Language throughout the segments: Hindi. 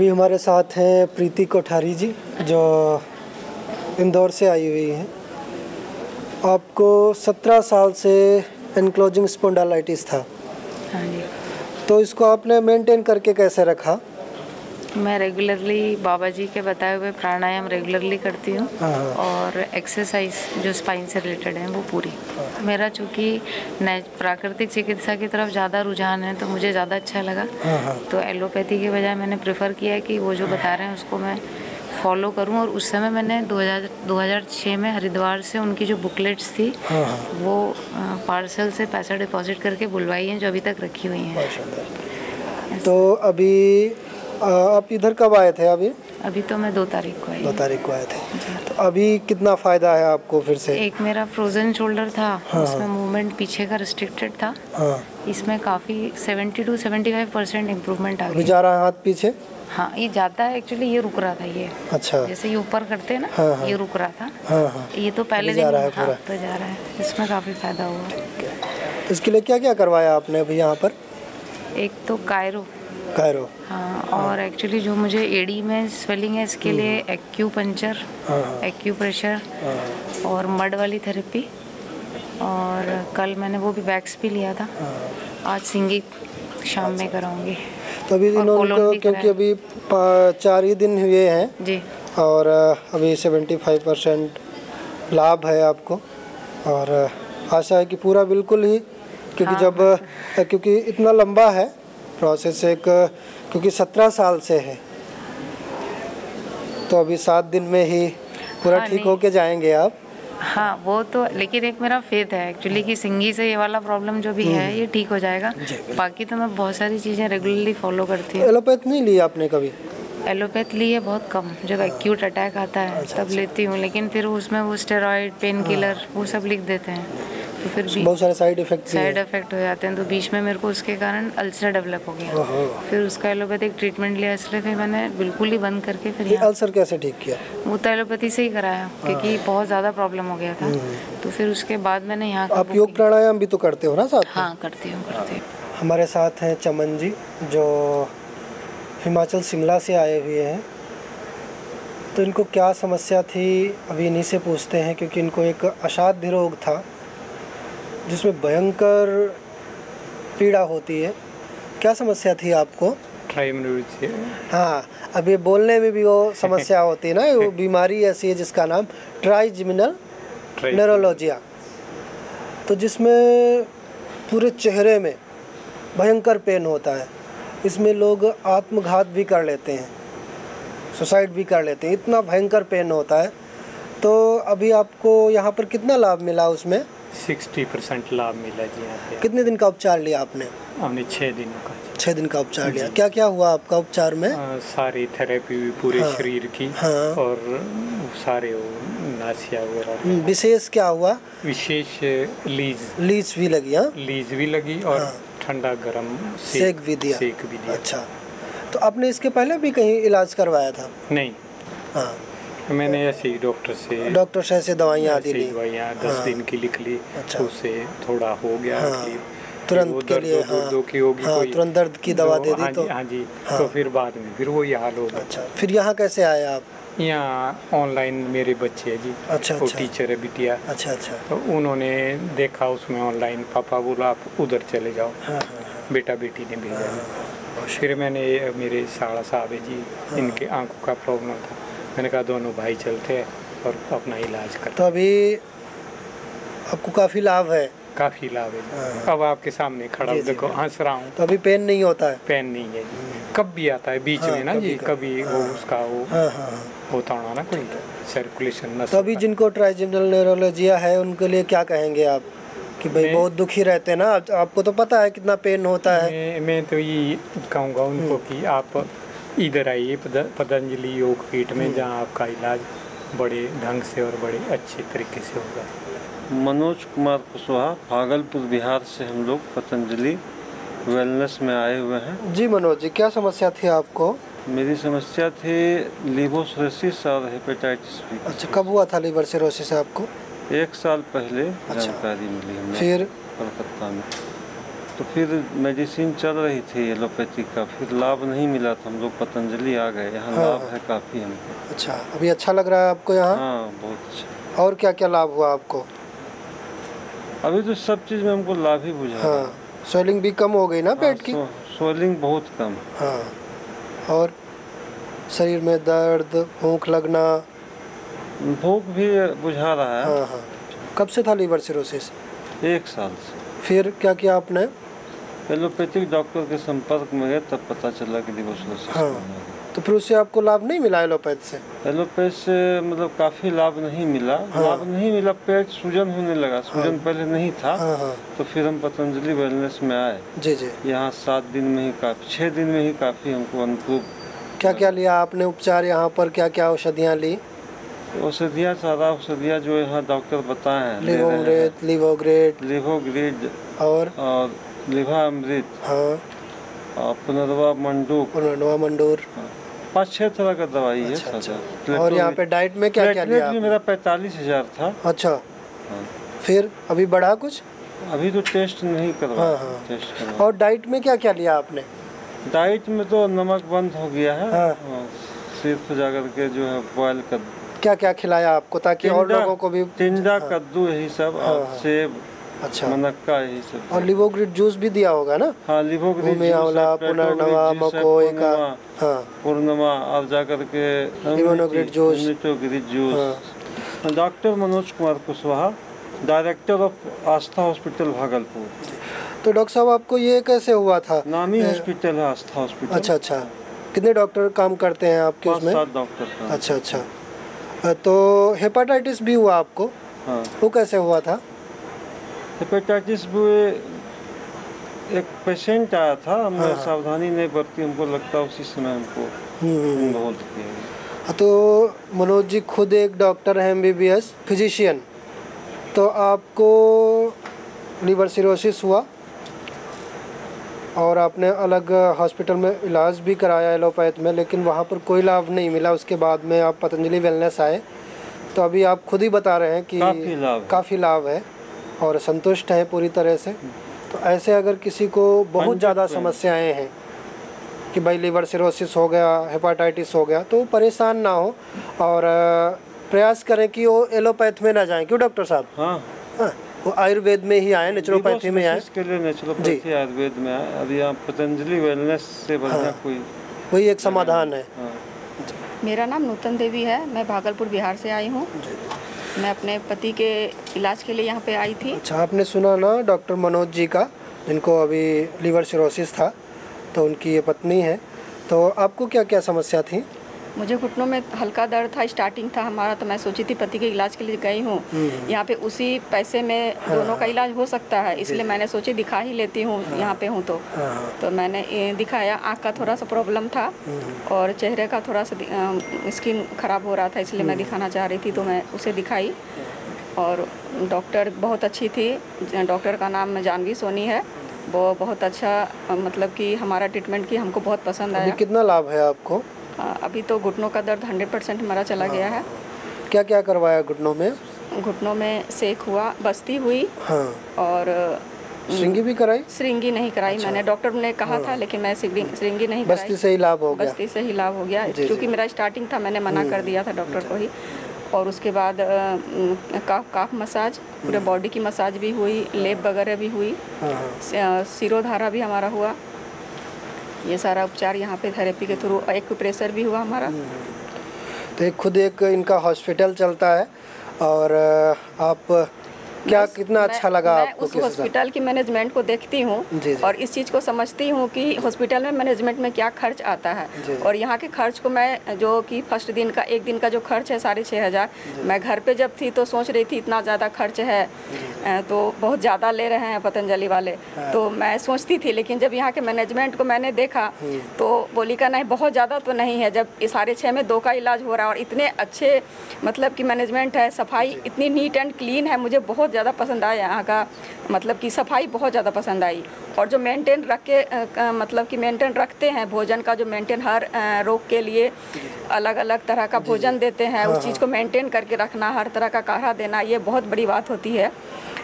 अभी हमारे साथ हैं प्रीति कोठारी जी जो इंदौर से आई हुई हैं। आपको 17 साल से एनक्लोजिंग स्पोंडालाइटिस था। हाँ जी। तो इसको आपने मेंटेन करके कैसे रखा? मैं रेगुलरली बाबा जी के बताए हुए प्राणायाम रेगुलरली करती हूँ हाँ, हाँ। और एक्सरसाइज जो स्पाइन से रिलेटेड है वो पूरी। मेरा चूँकि प्राकृतिक चिकित्सा की तरफ़ ज़्यादा रुझान है तो मुझे ज़्यादा अच्छा लगा। हाँ हाँ। तो एलोपैथी के बजाय मैंने प्रेफर किया है कि वो जो बता रहे हैं उसको मैं फॉलो करूँ। और उस समय मैंने 2000 2006 में हरिद्वार से उनकी जो बुकलेट्स थी हाँ हाँ। वो पार्सल से पैसा डिपॉजिट करके बुलवाई हैं जो अभी तक रखी हुई हैं। तो अभी आप इधर कब आए थे अभी? अभी तो मैं दो तारीख को आई दो तारीख को आए थे। तो अभी कितना फ़ायदा है आपको फिर से? एक मेरा फ्रोजन शोल्डर था हाँ, उसमें। मूवमेंट पीछे का रिस्ट्रिक्टेड था। हाँ। इसमें काफ़ी 70 टू 75 परसेंट इम्प्रूवमेंट आ गई। जा रहा है हाथ पीछे? हाँ ये जाता है एक्चुअली ये रुक रहा था ये। अच्छा। जैसे ये ऊपर करते हैं ना हाँ, हाँ। ये रुक रहा था। हाँ हाँ। ये तो पहले जा दिन रहा है पूरा। तो जा रहा है। इसमें काफ़ी फ़ायदा हुआ। इसके लिए क्या क्या करवाया आपने अभी यहाँ पर? एक तो कायरो। कायरो हाँ और एक्चुअली जो मुझे एडी में स्वेलिंग है इसके लिए एक्यू पंचर हाँ। हाँ एक्यू प्रेशर हाँ। और मड वाली थेरेपी और कल मैंने वो भी वैक्स भी लिया था। आज सिंगिंग शाम में कराऊँगी तो अभी इन्होंने क्योंकि अभी चार ही दिन हुए हैं। जी। और अभी 75 परसेंट लाभ है आपको। और आशा है कि पूरा बिल्कुल ही क्योंकि हाँ, जब क्योंकि इतना लंबा है प्रोसेस एक क्योंकि 17 साल से है। तो अभी सात दिन में ही पूरा हाँ, ठीक। होके जाएँगे आप। हाँ वो तो लेकिन एक मेरा फेथ है एक्चुअली कि सिंगी से ये वाला प्रॉब्लम जो भी है ये ठीक हो जाएगा। बाकी तो मैं बहुत सारी चीज़ें रेगुलरली फॉलो करती हूँ। एलोपैथ नहीं ली आपने कभी? एलोपैथ ली है बहुत कम जब एक्यूट अटैक आता है तब लेती हूँ लेकिन फिर उसमें वो स्टेरॉइड पेन किलर वो सब लिख देते हैं। तो फिर बहुत सारे साइड इफ़ेक्ट साइड इफ़ेक्ट हो। जाते हैं तो बीच में मेरे को उसके कारण अल्सर डेवलप हो गया। फिर उसका एलोपैथिक ट्रीटमेंट लिया इसलिए फिर मैंने बिल्कुल ही बंद करके फिर अल्सर कैसे ठीक किया? वो तो एलोपैथी से ही कराया क्योंकि बहुत ज़्यादा प्रॉब्लम हो गया था। तो फिर उसके बाद मैंने यहाँ आप योग प्राणायाम भी तो करते हो ना साथ हाँ करती हूँ करती हूँ। हमारे साथ हैं चमन जी जो हिमाचल शिमला से आए हुए हैं। तो इनको क्या समस्या थी अभी इन्हीं से पूछते हैं क्योंकि इनको एक असाध्य रोग था। जिसमें भयंकर पीड़ा होती है। क्या समस्या थी आपको? हाँ अब ये बोलने में भी वो समस्या होती है ना वो बीमारी ऐसी है जिसका नाम ट्राइजिमिनल नेरोलॉजिया तो जिसमें पूरे चेहरे में भयंकर पेन होता है इसमें लोग आत्मघात भी कर लेते हैं सुसाइड भी कर लेते हैं इतना भयंकर पेन होता है। तो अभी आपको यहाँ पर कितना लाभ मिला उसमें? सिक्सटी परसेंट लाभ मिला जी यहाँ पे। कितने दिन का उपचार लिया आपने? हमने छः दिनों का। छः दिन का उपचार लिया। क्या क्या हुआ आपका उपचार में? अ, सारी थेरेपी हुई पूरे हाँ, शरीर की हाँ। और सारे नासिया वगैरह हम्म, विशेष क्या हुआ? विशेष लीज। लीच भी लगी हाँ? लीज भी लगी और हाँ। ठंडा गरम सेक भी दिया। सेक भी दिया। अच्छा। तो आपने इसके पहले भी कहीं इलाज करवाया था? नहीं। हाँ। मैंने ऐसे ही डॉक्टर से डॉक्टर से ऐसे दवाइयाँ आती ही ली दवाइयाँ दस हाँ। दिन की लिख ली अच्छा। उससे थोड़ा हो गया हाँ, तुरंत के लिए, हाँ, दो की होगी हाँ, तुरंत दर्द की दवा दे दी हाँ तो- हाँ जी हाँ। तो फिर बाद में फिर वही हाल होगा अच्छा फिर यहाँ कैसे आए आप? यहाँ ऑनलाइन मेरे बच्चे हैं जी। अच्छा, वो अच्छा। टीचर है बिटिया। अच्छा अच्छा। तो उन्होंने देखा उसमें ऑनलाइन पापा बोला आप उधर चले जाओ। हाँ हाँ हाँ। बेटा बेटी ने भेजा हाँ, फिर मैंने मेरे साड़ा साहब है जी हाँ। इनके आँखों का प्रॉब्लम था। मैंने कहा दोनों भाई चलते हैं और अपना इलाज करते तो अभी आपको काफ़ी लाभ है। काफ़ी लाभ है। हाँ। अब आपके सामने खड़ा हूँ देखो हंस रहा हूँ। तो अभी पेन नहीं होता है। पेन नहीं है जी। कब भी आता है बीच हाँ, में ना जी कभी- वो उसका वो हाँ हाँ हाँ। होता होना ना कोई सर्कुलेशन तो अभी जिनको ट्राइजिमिनल न्यूरोलॉजिया है उनके लिए क्या कहेंगे आप? कि भाई बहुत दुखी रहते हैं ना आप- आपको तो पता है कितना पेन होता है। मैं मैं तो ये कहूँगा उनको कि आप इधर आइए पतंजलि योग पीठ में जहाँ आपका इलाज बड़े ढंग से और बड़े अच्छे तरीके से होगा। मनोज कुमार कुशवाहा भागलपुर बिहार से हम लोग पतंजलि वेलनेस में आए हुए हैं। जी मनोज जी क्या समस्या थी आपको? मेरी समस्या थी लिवोसिरोसिस और हेपेटाइटिस बी अच्छा कब हुआ था लीवर सिरोसिस आपको? एक साल पहले अच्छा। जानकारी मिली हमें फिर? कलकत्ता में। तो फिर मेडिसिन चल रही थी एलोपैथी का। फिर लाभ नहीं मिला तो हम लोग पतंजलि आ गए। यहाँ हाँ, लाभ हाँ। है काफ़ी हमको। अच्छा अभी अच्छा लग रहा है आपको यहाँ? हाँ बहुत अच्छा। और क्या क्या लाभ हुआ आपको? अभी तो सब चीज़ में हमको लाभ ही बुझा हाँ। स्वेलिंग भी कम हो गई ना पेट की? हाँ, स्वेलिंग बहुत कम। हाँ और शरीर में दर्द भूख लगना? भूख भी बुझा रहा है। हाँ हाँ। कब से था लीवर सिरोसिस एक साल से। फिर क्या किया आपने? एलोपैथिक डॉक्टर के संपर्क में गए तब पता चला कि हाँ। तो फिर उससे आपको लाभ नहीं मिला एलोपैथ से? एलोपैथ से मतलब काफ़ी लाभ नहीं मिला। हाँ। लाभ नहीं मिला पेट सूजन होने लगा। सूजन हाँ। पहले नहीं था। हाँ हाँ। तो फिर हम पतंजलि वेलनेस में आए। जी जी। यहाँ सात दिन में ही काफ़ी छः दिन में ही काफ़ी हमको अनुभव क्या क्या लिया आपने उपचार यहाँ पर? क्या क्या औषधियाँ ली? औषधियाँ सारा औषधियाँ जो यहाँ डॉक्टर बताए हैं लिवोग्रेट लिवोग्रेट लिवोग्रिड और? और लिभा अमृत। हाँ। और पुनर्वा मंडूक। पुनर्नवा मंडूर। पाँच छह तरह का दवाई है अच्छा, अच्छा। और यहाँ पे डाइट में क्या क्या लिया भी मेरा पैंतालीस हज़ार था। अच्छा। हाँ। फिर अभी बढ़ा कुछ? अभी तो टेस्ट नहीं करवा। हाँ, हाँ। टेस्ट करवा। और डाइट में क्या क्या लिया आपने? डाइट में तो नमक बंद हो गया है। हाँ। हाँ, सिर्फ़ जाकर के जो है बॉयल कर क्या क्या खिलाया आपको ताकि और लोगों को भी टिंडा कद्दू यही सब। और हाँ। सेब। अच्छा। मनक्का यही सब। और लिवोग्रिड जूस भी दिया होगा ना? हाँ लिवोग्रिड है, आंवला पेटोग्रिड पुनर्नवा मकोई का पूर्णिमा- हाँ। पूर्णिमा और जाकर के जूस। जूस। हाँ। Doctor Manoj Kumar Kushwaha director of Aastha hospital Bhagalpur. तो डॉक्टर साहब आपको ये कैसे हुआ था? नामी हॉस्पिटल है आस्था हॉस्पिटल। अच्छा अच्छा। कितने डॉक्टर काम करते हैं आपके उसमें? सात डॉक्टर अच्छा अच्छा। तो हेपाटाइटिस भी हुआ आपको? हाँ। वो कैसे हुआ था? हेपेटाइटिस भी एक पेशेंट आया था हमने हाँ, हाँ। सावधानी नहीं बरती हमको लगता उसी समय हमको हम्म, गया। तो मनोज जी खुद एक डॉक्टर हैं M B B S physician तो आपको लीवर सिरोसिस हुआ और आपने अलग हॉस्पिटल में इलाज भी कराया एलोपैथ में लेकिन वहाँ पर कोई लाभ नहीं मिला उसके बाद में आप पतंजलि वेलनेस आए तो अभी आप खुद ही बता रहे हैं कि काफ़ी लाभ है। काफ़ी लाभ है और संतुष्ट हैं पूरी तरह से तो ऐसे अगर किसी को बहुत ज़्यादा 100% समस्याएँ हैं कि भाई लीवर सिरोसिस हो गया हेपाटाइटिस हो गया तो वो परेशान ना हो और प्रयास करें कि वो एलोपैथ में ना जाएँ। क्यों डॉक्टर साहब? हाँ। हाँ, वो आयुर्वेद में ही आए नेचुरोपैथी में आए। के लिए नेचुरोपैथी आयुर्वेद में आए। अभी यहाँ पतंजलि वेलनेस से बढ़िया हाँ। कोई वही एक समाधान है। हाँ। मेरा नाम नूतन देवी है मैं भागलपुर बिहार से आई हूँ। मैं अपने पति के इलाज के लिए यहाँ पे आई थी। अच्छा आपने सुना ना डॉक्टर मनोज जी का, जिनको अभी लीवर सिरोसिस था तो उनकी ये पत्नी है। तो आपको क्या क्या समस्या थी? मुझे घुटनों में हल्का दर्द था स्टार्टिंग था हमारा तो मैं सोची थी पति के इलाज के लिए गई हूँ। यहाँ पे उसी पैसे में दोनों का इलाज हो सकता है इसलिए मैंने सोची दिखा ही लेती हूँ यहाँ पे हूँ तो। हाँ हाँ। तो मैंने दिखाया आँख का थोड़ा सा प्रॉब्लम था और चेहरे का थोड़ा सा स्किन खराब हो रहा था इसलिए मैं दिखाना चाह रही थी तो मैं उसे दिखाई। और डॉक्टर बहुत अच्छी थी डॉक्टर का नाम जानवी सोनी है। वो बहुत अच्छा मतलब कि हमारा ट्रीटमेंट की हमको बहुत पसंद आया। कितना लाभ है आपको? अभी तो घुटनों का दर्द हंड्रेड परसेंट हमारा चला हाँ। गया है। क्या क्या करवाया घुटनों में? घुटनों में सेक हुआ बस्ती हुई हाँ। और अ, श्रृंगी भी कराई? श्रृंगी नहीं कराई अच्छा। मैंने। डॉक्टर ने कहा हाँ। था लेकिन मैं श्रृंगी नहीं कराई। बस्ती से ही लाभ हो गया। बस्ती से ही लाभ हो गया। क्योंकि मेरा स्टार्टिंग था मैंने मना कर दिया था डॉक्टर को ही। और उसके बाद काफ काफ मसाज पूरे बॉडी की मसाज भी हुई लेप वगैरह भी हुई। हाँ हाँ। सिरोधारा भी हमारा हुआ। ये सारा उपचार यहाँ पे थेरेपी के थ्रू एक प्रेशर भी हुआ हमारा। तो एक खुद एक इनका हॉस्पिटल चलता है और आप क्या कितना मैं- अच्छा लगा मैं आपको उस हॉस्पिटल की मैनेजमेंट को देखती हूँ। और इस चीज़ को समझती हूँ कि हॉस्पिटल में मैनेजमेंट में क्या खर्च आता है। और यहाँ के खर्च को मैं जो कि फ़र्स्ट दिन का एक दिन का जो खर्च है साढ़े छः हज़ार मैं घर पे जब थी तो सोच रही थी इतना ज़्यादा खर्च है तो बहुत ज़्यादा ले रहे हैं पतंजलि वाले हाँ। तो मैं सोचती थी लेकिन जब यहाँ के मैनेजमेंट को मैंने देखा। तो बोली का नहीं बहुत ज़्यादा तो नहीं है जब साढ़े छः में दो का इलाज हो रहा है और इतने अच्छे मतलब कि मैनेजमेंट है सफ़ाई इतनी नीट एंड क्लीन है मुझे बहुत ज़्यादा पसंद आया यहाँ का मतलब कि सफ़ाई बहुत ज़्यादा पसंद आई। और जो मेंटेन रख के मतलब कि मेंटेन रखते हैं भोजन का जो मेंटेन हर रोग के लिए अलग अलग तरह का भोजन देते हैं उस चीज़ को मेंटेन करके रखना हर तरह का काढ़ा देना ये बहुत बड़ी बात होती है।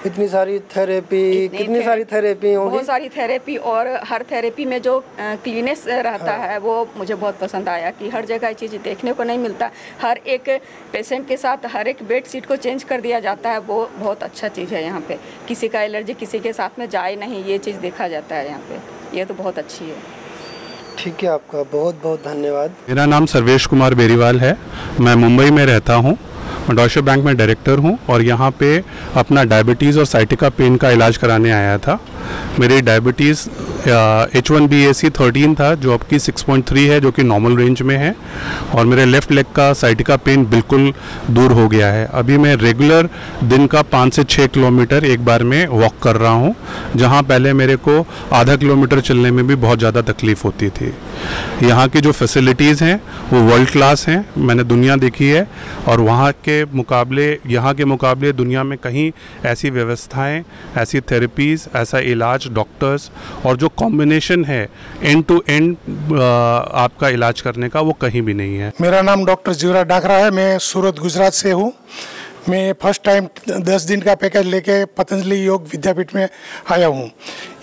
इतनी सारी थेरेपी इतनी कितनी थे- सारी थेरेपी होंगी? बहुत सारी थेरेपी और हर थेरेपी में जो क्लीनेस रहता हाँ। है वो मुझे बहुत पसंद आया कि हर जगह ये चीज़ देखने को नहीं मिलता। हर एक पेशेंट के साथ हर एक बेड सीट को चेंज कर दिया जाता है वो बहुत अच्छा चीज़ है यहाँ पे। किसी का एलर्जी किसी के साथ में जाए नहीं ये चीज़ देखा जाता है यहाँ पे। ये तो बहुत अच्छी है। ठीक है आपका बहुत बहुत धन्यवाद। मेरा नाम सर्वेश कुमार बेरीवाल है। मैं मुंबई में रहता हूँ। मैं डॉशर बैंक में डायरेक्टर हूँ और यहाँ पे अपना डायबिटीज़ और साइटिका पेन का इलाज कराने आया था। मेरी diabetes H one B A C thirteen था, जो आपकी सिक्स पॉइंट थ्री है, जो कि नॉर्मल रेंज में है, और मेरे लेफ़्ट लेग का साइटिका पेन बिल्कुल दूर हो गया है। अभी मैं रेगुलर दिन का पाँच से छः किलोमीटर एक बार में वॉक कर रहा हूँ, जहाँ पहले मेरे को आधा किलोमीटर चलने में भी बहुत ज़्यादा तकलीफ़ होती थी। यहाँ की जो फैसिलिटीज़ हैं, वो वर्ल्ड क्लास हैं, मैंने दुनिया देखी है, और वहाँ के मुकाबले, यहाँ के मुकाबले दुनिया में कहीं ऐसी व्यवस्थाएँ, ऐसी थेरेपीज़ ऐसा इलाज डॉक्टर्स और जो कॉम्बिनेशन है एंड टू एंड आपका इलाज करने का वो कहीं भी नहीं है। मेरा नाम डॉक्टर जीवरा डाकरा है, मैं सूरत, गुजरात से हूँ। मैं फ़र्स्ट टाइम दस दिन का पैकेज लेके पतंजलि योग विद्यापीठ में आया हूँ।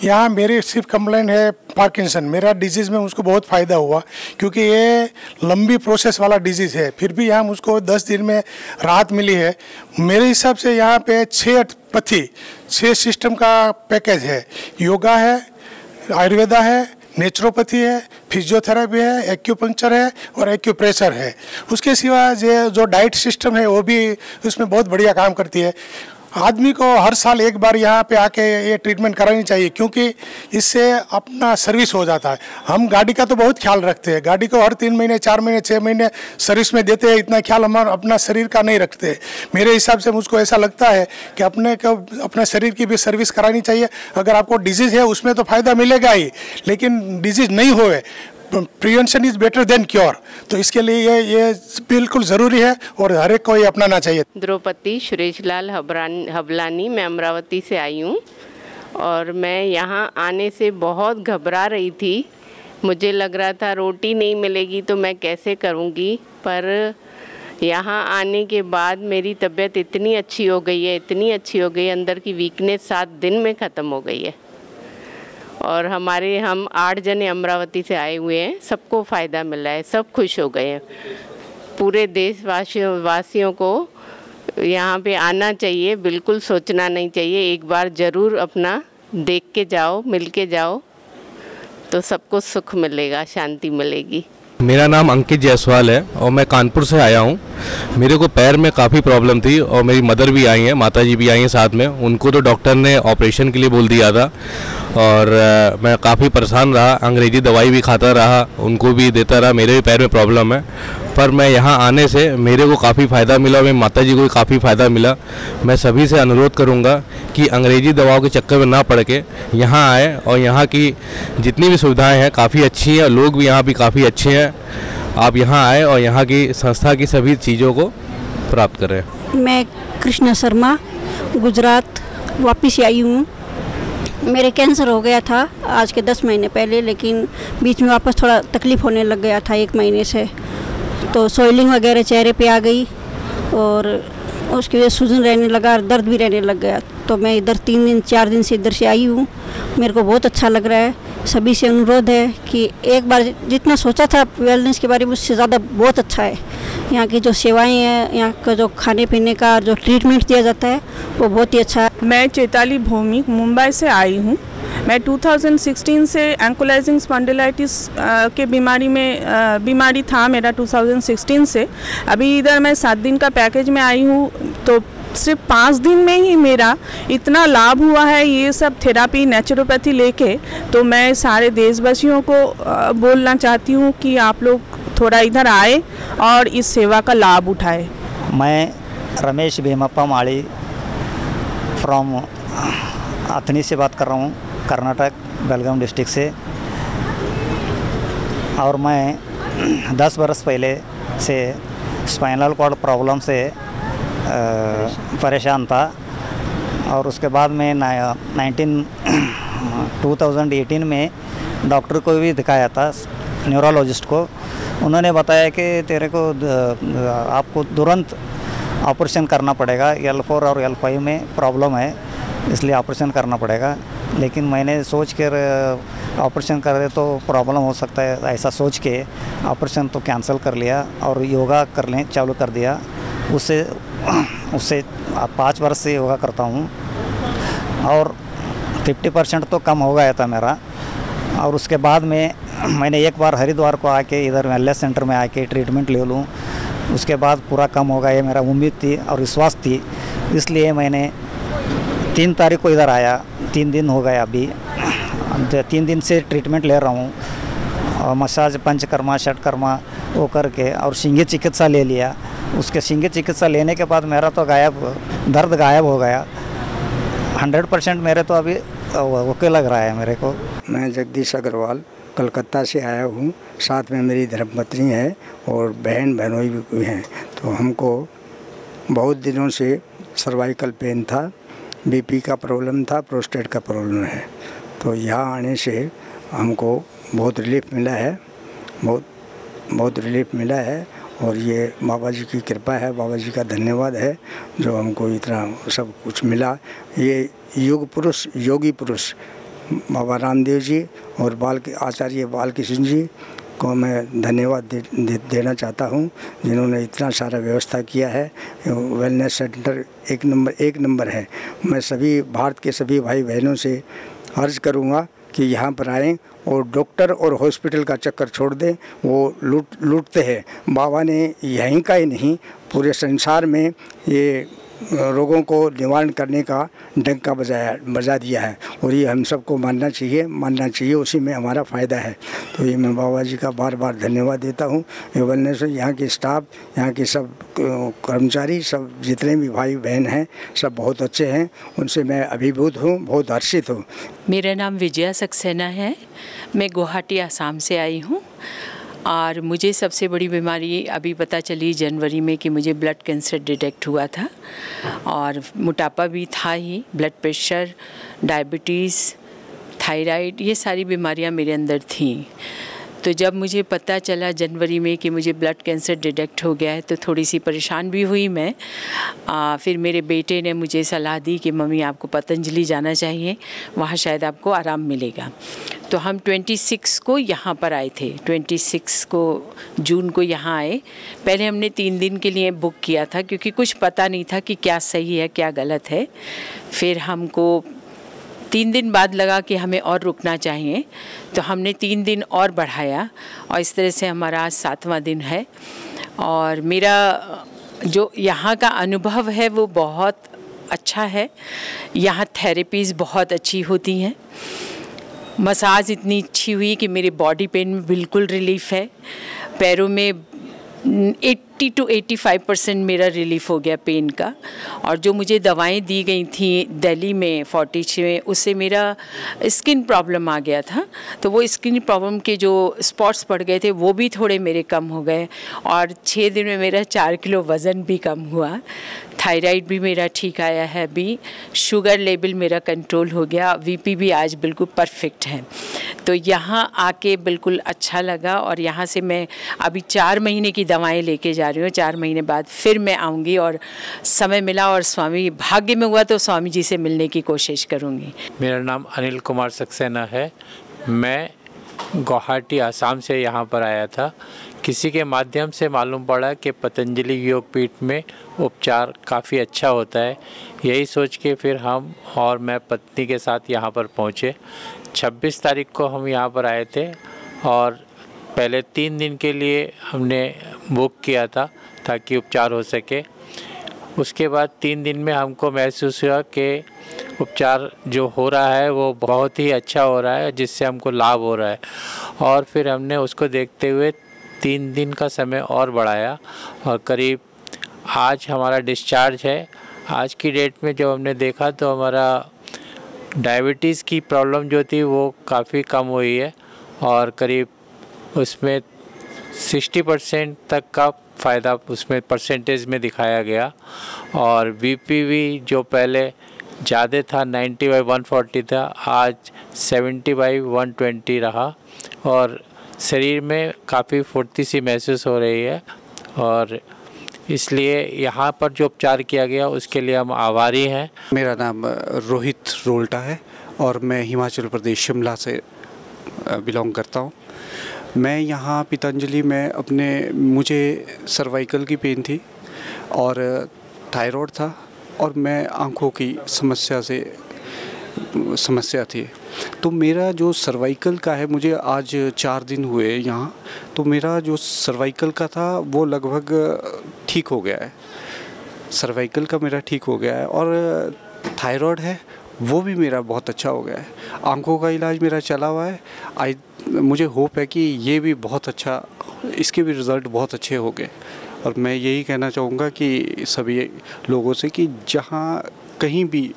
यहाँ मेरी सिर्फ़ कंप्लेंट है पार्किंसन मेरा डिज़ीज़ में उसको बहुत फ़ायदा हुआ, क्योंकि ये लंबी प्रोसेस वाला डिज़ीज़ है। फिर भी यहाँ मुझको दस दिन में राहत मिली है। मेरे हिसाब से यहाँ पे छः पथी छः सिस्टम का पैकेज है। योगा है, आयुर्वेदा है नेचुरोपैथी है फिजियोथेरेपी है एक्यूपंक्चर है और एक्यूप्रेशर है। उसके सिवा जो डाइट सिस्टम है, वो भी उसमें बहुत बढ़िया काम करती है। आदमी को हर साल एक बार यहाँ पे आके ये ट्रीटमेंट करानी चाहिए, क्योंकि इससे अपना सर्विस हो जाता है। हम गाड़ी का तो बहुत ख्याल रखते हैं। गाड़ी को हर तीन महीने, चार महीने छः महीने सर्विस में देते हैं, इतना ख्याल हम अपना शरीर का नहीं रखते। मेरे हिसाब से मुझको ऐसा लगता है कि अपने को, अपने शरीर की भी सर्विस करानी चाहिए। अगर आपको डिज़ीज़ है, उसमें तो फ़ायदा मिलेगा ही, लेकिन डिज़ीज़ नहीं होए prevention is better than cure तो इसके लिए ये ये बिल्कुल ज़रूरी है और हर एक को ये अपनाना चाहिए। द्रौपदी सुरेश लाल हबलानी, मैं अमरावती से आई हूँ और मैं यहाँ आने से बहुत घबरा रही थी। मुझे लग रहा था रोटी नहीं मिलेगी तो मैं कैसे करूँगी, पर यहाँ आने के बाद मेरी तबीयत इतनी अच्छी हो गई है, इतनी अच्छी हो गई अंदर की वीकनेस सात दिन में ख़त्म हो गई है। और हमारे हम आठ जने अमरावती से आए हुए हैं। सबको फ़ायदा मिला है, सब खुश हो गए हैं। पूरे देशवासियों, वासियों को यहाँ पे आना चाहिए, बिल्कुल सोचना नहीं चाहिए। एक बार ज़रूर अपना देख के जाओ, मिल के जाओ तो सबको सुख मिलेगा, शांति मिलेगी। मेरा नाम अंकित जायसवाल है और मैं कानपुर से आया हूँ। मेरे को पैर में काफ़ी प्रॉब्लम थी और मेरी मदर भी आई हैं माता जी भी आई हैं साथ में। उनको तो डॉक्टर ने ऑपरेशन के लिए बोल दिया था और आ, मैं काफ़ी परेशान रहा अंग्रेज़ी दवाई भी खाता रहा उनको भी देता रहा मेरे भी पैर में प्रॉब्लम है। पर मैं यहाँ आने से मेरे को काफ़ी फ़ायदा मिला, मेरी माता जी को भी काफ़ी फ़ायदा मिला। मैं सभी से अनुरोध करूँगा कि अंग्रेज़ी दवाओं के चक्कर में ना पड़ के यहाँ आए और यहाँ की जितनी भी सुविधाएँ हैं, काफ़ी अच्छी हैं लोग भी यहाँ भी काफ़ी अच्छे हैं। आप यहाँ आए और यहाँ की संस्था की सभी चीज़ों को प्राप्त करें। मैं कृष्णा शर्मा, गुजरात वापस आई हूँ। मेरे कैंसर हो गया था आज के दस महीने पहले, लेकिन बीच में वापस थोड़ा तकलीफ़ होने लग गया था एक महीने से। तो सोइलिंग वगैरह चेहरे पे आ गई और उसकी वजह सूजन रहने लगा और दर्द भी रहने लग गया। तो मैं इधर तीन दिन, चार दिन से इधर से आई हूँ। मेरे को बहुत अच्छा लग रहा है। सभी से अनुरोध है कि एक बार जितना सोचा था वेलनेस के बारे में, उससे ज़्यादा बहुत अच्छा है। यहाँ की जो सेवाएँ हैं, यहाँ का जो खाने पीने का जो ट्रीटमेंट दिया जाता है, वो बहुत ही अच्छा है। मैं चैताली भौमिक, मुंबई से आई हूँ। मैं 2016 से एंकोलाइजिंग स्पॉन्डिलाइटिस के बीमारी में बीमारी था मेरा 2016 से। अभी इधर मैं सात दिन का पैकेज में आई हूँ तो सिर्फ़ पाँच दिन में ही मेरा इतना लाभ हुआ है, ये सब थेरापी नेचुरोपैथी लेके। तो मैं सारे देशवासियों को बोलना चाहती हूँ कि आप लोग थोड़ा इधर आए और इस सेवा का लाभ उठाए। मैं रमेश भीमप्पा माड़ी फ्रॉम अथनी से बात कर रहा हूँ। कर्नाटक, बेलगाम डिस्ट्रिक्ट से। और मैं दस बरस पहले से स्पाइनल कॉर्ड प्रॉब्लम से परेशान था। और उसके बाद मैं नाइनटीन 2018 में डॉक्टर को भी दिखाया था, न्यूरोलॉजिस्ट को। उन्होंने बताया कि तेरे को आपको तुरंत ऑपरेशन करना पड़ेगा। एल फोर और एल फाइव में प्रॉब्लम है, इसलिए ऑपरेशन करना पड़ेगा। लेकिन मैंने सोच कर ऑपरेशन कर रहे तो प्रॉब्लम हो सकता है, ऐसा सोच के ऑपरेशन तो कैंसिल कर लिया और योगा कर लें, चालू कर दिया। उससे उससे पाँच वर्ष से योगा करता हूँ। और 50 परसेंट तो कम हो गया था मेरा। और उसके बाद में मैंने एक बार हरिद्वार को आके, इधर वेलनेस सेंटर में आके ट्रीटमेंट ले लूँ। उसके बाद पूरा कम हो गया मेरा उम्मीद थी और विश्वास थी। इसलिए मैंने तीन तारीख को इधर आया, तीन दिन हो गया अभी। तीन दिन से ट्रीटमेंट ले रहा हूँ। मसाज पंचकर्मा, षटकर्मा, वो करके और सिंगी चिकित्सा ले लिया। उसके सिंगी चिकित्सा लेने के बाद मेरा तो गायब, दर्द गायब हो गया। हंड्रेड परसेंट मेरे तो अभी, ओके लग रहा है मेरे को। मैं जगदीश अग्रवाल, कलकत्ता से आया हूँ। साथ में मेरी धर्मपत्नी है और बहन, बहनोई भी हैं। तो हमको बहुत दिनों से सर्वाइकल पेन था। बीपी का प्रॉब्लम था, प्रोस्टेट का प्रॉब्लम है। तो यहाँ आने से हमको बहुत रिलीफ मिला है, बहुत बहुत रिलीफ मिला है और ये बाबा जी की कृपा है, बाबा जी का धन्यवाद है जो हमको इतना सब कुछ मिला। ये युग पुरुष, योगी पुरुष, बाबा रामदेव जी और बाल आचार्य बाल जी को मैं धन्यवाद दे, दे, देना चाहता हूँ जिन्होंने इतना सारा व्यवस्था किया है। वेलनेस सेंटर एक नंबर एक नंबर है। मैं सभी भारत के सभी भाई बहनों से अर्ज़ करूँगा कि यहाँ पर आएँ और डॉक्टर और हॉस्पिटल का चक्कर छोड़ दें वो लूट लूटते हैं। बाबा ने यहीं का ही नहीं पूरे संसार में ये रोगों को निवारण करने का डंका बजाया, बजा दिया है और ये हम सबको मानना चाहिए मानना चाहिए, उसी में हमारा फ़ायदा है। तो ये मैं बाबा जी का बार बार धन्यवाद देता हूँ। ये बनने से यहाँ के स्टाफ यहाँ के सब कर्मचारी, सब जितने भी भाई बहन हैं, सब बहुत अच्छे हैं। उनसे मैं अभिभूत हूँ, बहुत हर्षित हूँ। मेरा नाम विजया सक्सेना है। मैं गुवाहाटी, आसाम से आई हूँ। और मुझे सबसे बड़ी बीमारी अभी पता चली जनवरी में कि मुझे ब्लड कैंसर डिटेक्ट हुआ था और मोटापा भी था ही ब्लड प्रेशर डायबिटीज़ थायराइड ये सारी बीमारियाँ मेरे अंदर थीं। तो जब मुझे पता चला जनवरी में कि मुझे ब्लड कैंसर डिटेक्ट हो गया है तो थोड़ी सी परेशान भी हुई मैं। आ, फिर मेरे बेटे ने मुझे सलाह दी कि मम्मी आपको पतंजलि जाना चाहिए वहाँ शायद आपको आराम मिलेगा। तो हम 26 को यहाँ पर आए थे। 26 को, जून को यहाँ आए। पहले हमने तीन दिन के लिए बुक किया था, क्योंकि कुछ पता नहीं था कि क्या सही है, क्या गलत है। फिर हमको तीन दिन बाद लगा कि हमें और रुकना चाहिए तो हमने तीन दिन और बढ़ाया, और इस तरह से हमारा आज सातवां दिन है। और मेरा, जो यहाँ का अनुभव है, वो बहुत अच्छा है। यहाँ थेरेपीज़ बहुत अच्छी होती हैं। मसाज इतनी अच्छी हुई कि मेरे बॉडी पेन में बिल्कुल रिलीफ है। पैरों में 80 टू 85 परसेंट मेरा रिलीफ हो गया पेन का। और जो मुझे दवाएँ दी गई थी दिल्ली में, फोर्टी में, उससे मेरा स्किन प्रॉब्लम आ गया था। तो वो स्किन प्रॉब्लम के जो स्पॉट्स पड़ गए थे, वो भी थोड़े मेरे कम हो गए। और छः दिन में मेरा चार किलो वज़न भी कम हुआ। थायराइड भी मेरा ठीक आया है अभी। शुगर लेवल मेरा कंट्रोल हो गया। वीपी भी आज बिल्कुल परफेक्ट है। तो यहाँ आके बिल्कुल अच्छा लगा। और यहाँ से मैं अभी चार महीने की दवाएँ लेके जा रही हूँ, चार महीने बाद फिर मैं आऊँगी और समय मिला और स्वामी, भाग्य में हुआ तो स्वामी जी से मिलने की कोशिश करूँगी। मेरा नाम अनिल कुमार सक्सेना है। मैं गुवाहाटी, आसाम से यहाँ पर आया था। किसी के माध्यम से मालूम पड़ा कि पतंजलि योग पीठ में उपचार काफ़ी अच्छा होता है। यही सोच के फिर हम और मैं पत्नी के साथ यहाँ पर पहुँचे। 26 तारीख को हम यहाँ पर आए थे और पहले तीन दिन के लिए हमने बुक किया था ताकि उपचार हो सके। उसके बाद तीन दिन में हमको महसूस हुआ कि उपचार जो हो रहा है, वो बहुत ही अच्छा हो रहा है, जिससे हमको लाभ हो रहा है। और फिर हमने उसको देखते हुए तीन दिन का समय और बढ़ाया और करीब आज हमारा डिस्चार्ज है। आज की डेट में जब हमने देखा तो हमारा डायबिटीज़ की प्रॉब्लम जो थी, वो काफ़ी कम हुई है और करीब उसमें 60 परसेंट तक का फ़ायदा उसमें परसेंटेज में दिखाया गया। और बीपी भी जो पहले ज़्यादा था 90 बाई 140 था, आज 70 बाई 120 रहा। और शरीर में काफ़ी फुर्ती सी महसूस हो रही है। और इसलिए यहाँ पर जो उपचार किया गया, उसके लिए हम आभारी हैं। मेरा नाम रोहित रोल्टा है और मैं हिमाचल प्रदेश शिमला से बिलोंग करता हूँ। मैं यहाँ पतंजलि में अपने, मुझे सर्वाइकल की पेन थी और थायराइड था और मैं आँखों की समस्या से, समस्या थी। तो मेरा जो सर्वाइकल का है, मुझे आज चार दिन हुए यहाँ तो मेरा जो सर्वाइकल का था, वो लगभग ठीक हो गया है। सर्वाइकल का मेरा ठीक हो गया है और थायराइड है वो भी मेरा बहुत अच्छा हो गया है। आँखों का इलाज मेरा चला हुआ है। आई, मुझे होप है कि ये भी बहुत अच्छा इसके भी रिज़ल्ट बहुत अच्छे हो गए। और मैं यही कहना चाहूँगा कि सभी लोगों से कि जहाँ कहीं भी,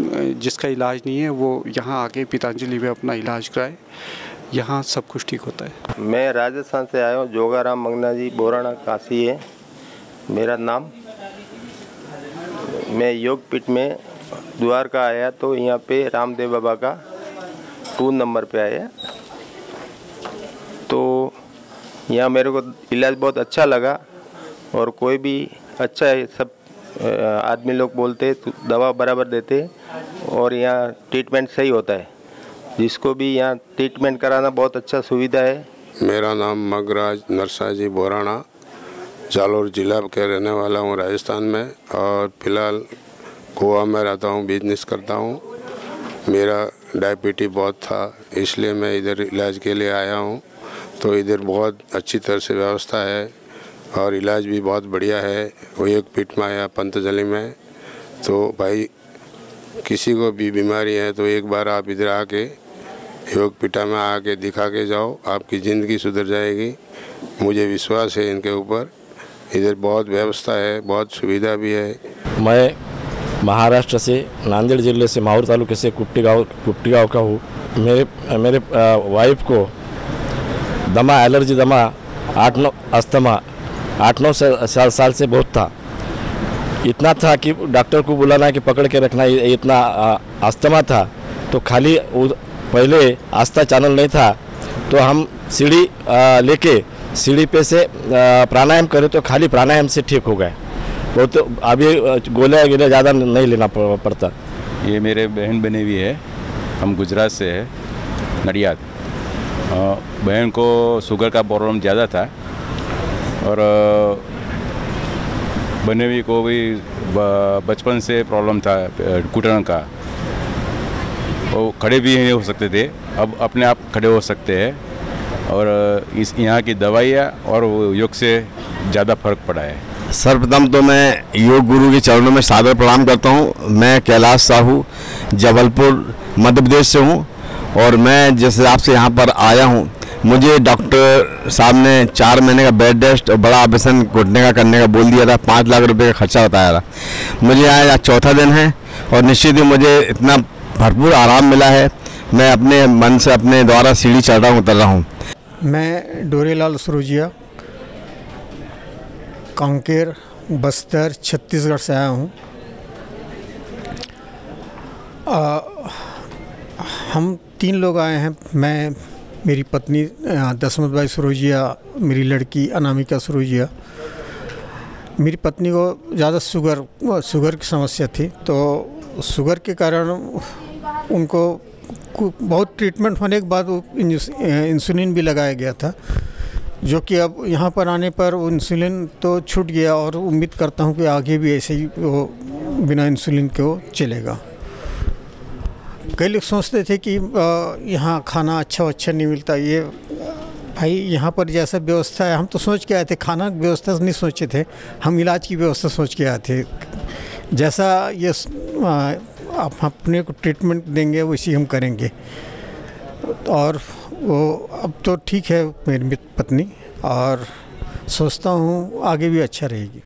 जिसका इलाज नहीं है, वो यहाँ आके पतंजलि में अपना इलाज कराए। यहाँ सब कुछ ठीक होता है। मैं राजस्थान से आया हूँ। जोगाराम मंगना जी बोराना काशी है। मेरा नाम, मैं योग पीठ में द्वारका आया तो यहाँ पे रामदेव बाबा का टू नंबर पे आया। तो यहाँ मेरे को इलाज बहुत अच्छा लगा और कोई भी अच्छा है, सब आदमी लोग बोलते दवा बराबर देते और यहाँ ट्रीटमेंट सही होता है। जिसको भी यहाँ ट्रीटमेंट कराना बहुत अच्छा सुविधा है। मेरा नाम मगराज नरसा जी बोराना जालोर जिला के रहने वाला हूँ राजस्थान में और फ़िलहाल गोवा में रहता हूँ बिज़नेस करता हूँ। मेरा डायबिटीज़ बहुत था, इसलिए मैं इधर इलाज के लिए आया हूँ। तो इधर बहुत अच्छी तरह से व्यवस्था है और इलाज भी बहुत बढ़िया है। वो एक पीठ में आया, पंतजलि में। तो भाई, किसी को भी बीमारी है तो एक बार आप इधर आके, योग पीठा में आके दिखा के जाओ, आपकी ज़िंदगी सुधर जाएगी। मुझे विश्वास है इनके ऊपर। इधर बहुत व्यवस्था है, बहुत सुविधा भी है। मैं महाराष्ट्र से, नांदेड़ ज़िले से माहौर तालुके से कुट्टी गाँव कुट्टी गाँव का हूँ। मेरे मेरे वाइफ को दमा एलर्जी दमा, आठ नौ अस्थमा आठ नौ साल साल से बहुत था। इतना था कि डॉक्टर को बुलाना, कि पकड़ के रखना इतना अस्थमा था। तो खाली पहले आस्था चैनल नहीं था। तो हम सीढ़ी लेके, सीढ़ी पे से प्राणायाम करें तो खाली प्राणायाम से ठीक हो गए। वो तो अभी गोले गिले ज़्यादा नहीं लेना पड़ता। ये मेरे बहन बने हुई है। हम गुजरात से है, नडियाद। बहन को शुगर का प्रॉब्लम ज़्यादा था और बने हुई को भी बचपन से प्रॉब्लम था घुटन का। वो खड़े भी नहीं हो सकते थे। अब अपने आप खड़े हो सकते हैं और, इस, यहाँ की दवाइयाँ और योग से ज़्यादा फ़र्क पड़ा है। सर्वप्रथम तो मैं योग गुरु के चरणों में सादर प्रणाम करता हूँ। मैं कैलाश साहू जबलपुर, मध्य प्रदेश से हूँ और मैं जिस हिसाब से यहाँ पर आया हूँ, मुझे डॉक्टर साहब ने चार महीने का बेड रेस्ट और बड़ा ऑपरेशन घुटने का करने का बोल दिया था, पाँच लाख रुपए का खर्चा बताया था। मुझे आज चौथा दिन है और निश्चित ही मुझे इतना भरपूर आराम मिला है। मैं अपने मन से, अपने द्वारा सीढ़ी चढ़ रहा हूँ, उतर रहा हूँ। मैं डोरेलाल सरोजिया कांकेर, बस्तर, छत्तीसगढ़ से आया हूँ। हम तीन लोग आए हैं। मैं, मेरी पत्नी दसमत भाई सरोजिया, मेरी लड़की अनामिका सरोजिया। मेरी पत्नी को ज़्यादा शुगर शुगर की समस्या थी तो शुगर के कारण उनको बहुत ट्रीटमेंट होने के बाद इंसुलिन भी लगाया गया था। जो कि अब यहाँ पर आने पर इंसुलिन तो छूट गया और उम्मीद करता हूँ कि आगे भी ऐसे ही वो बिना इंसुलिन के वो चलेगा। कई लोग सोचते थे कि यहाँ खाना अच्छा अच्छा नहीं मिलता। ये, भाई, यहाँ पर जैसा व्यवस्था है, हम तो सोच के आए थे, खाना व्यवस्था नहीं सोचे थे, हम इलाज की व्यवस्था सोच के आए थे। जैसा ये आप अपने को ट्रीटमेंट देंगे, वैसी हम करेंगे। और वो अब तो ठीक है मेरी पत्नी और सोचता हूँ आगे भी अच्छा रहेगी।